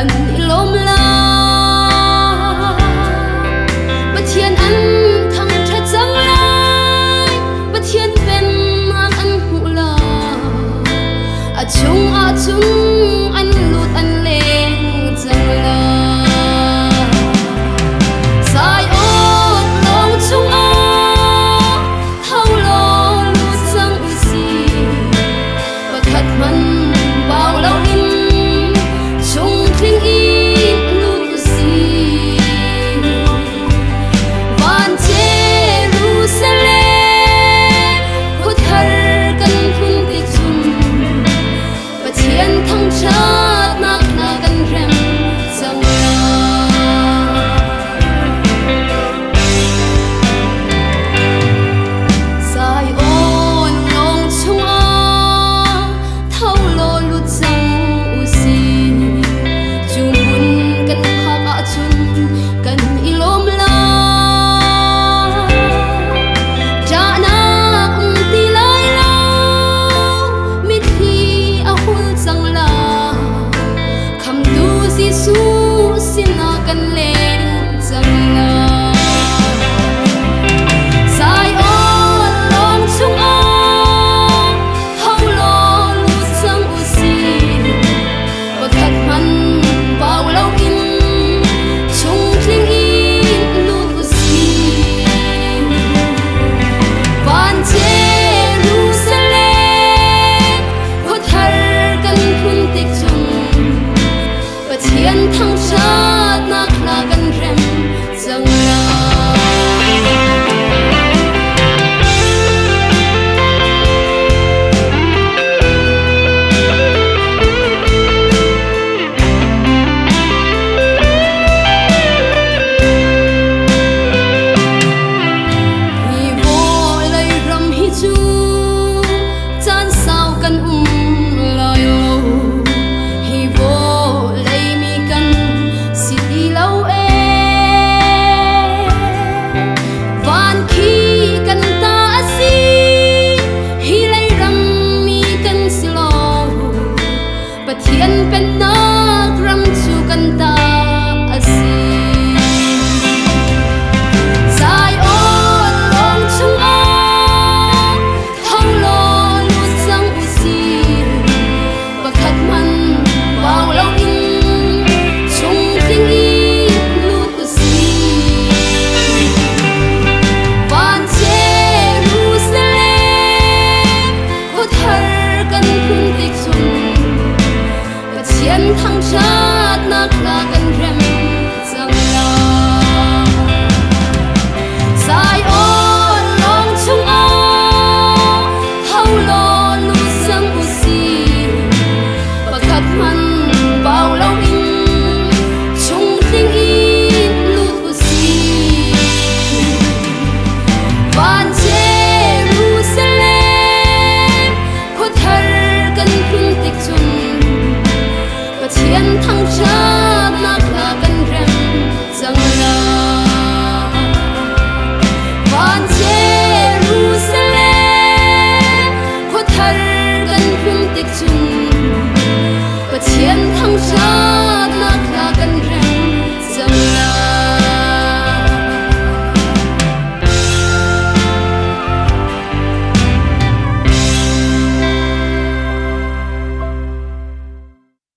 hận thì lốm la. Bất thiên ăn thằng thật dâng lai bất bên mang ăn hụ lò à chung à chung been at. 天淌着